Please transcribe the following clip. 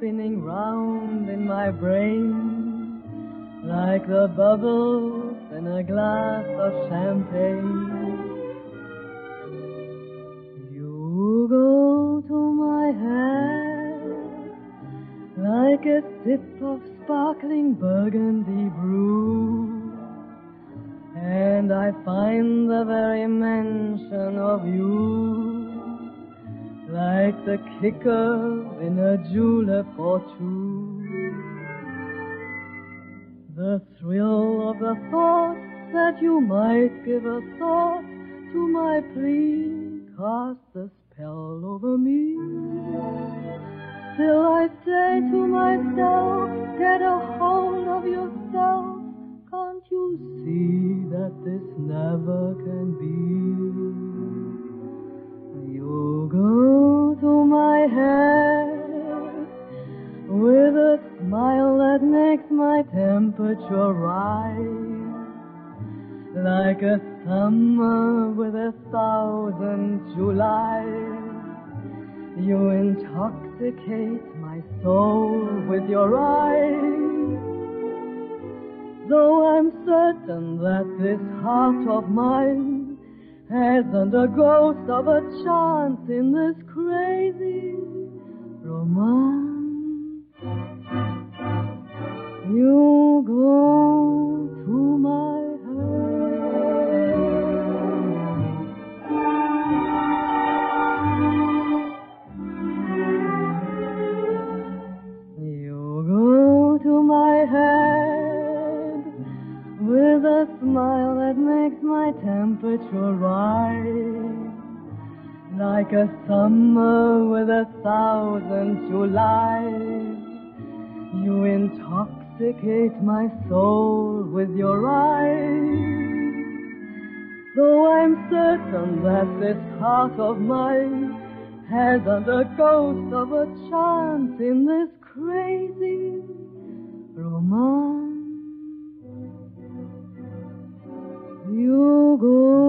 spinning round in my brain like the bubbles in a glass of champagne. You go to my head like a sip of sparkling burgundy brew. And I find the very mention of you like the kicker in a julep or two. The thrill of the thought that you might give a thought to my plea casts a spell over me. Still I say to myself, get a hold of yourself. Can't you see that this never can be? Temperature rise. Like a summer with a thousand Julys. You intoxicate my soul with your eyes. Though I'm certain that this heart of mine hasn't a ghost of a chance in this crazy smile that makes my temperature rise. Like a summer with a thousand Julys. You intoxicate my soul with your eyes. Though I'm certain that this heart of mine hasn't a ghost of a chance in this crazy romance. Go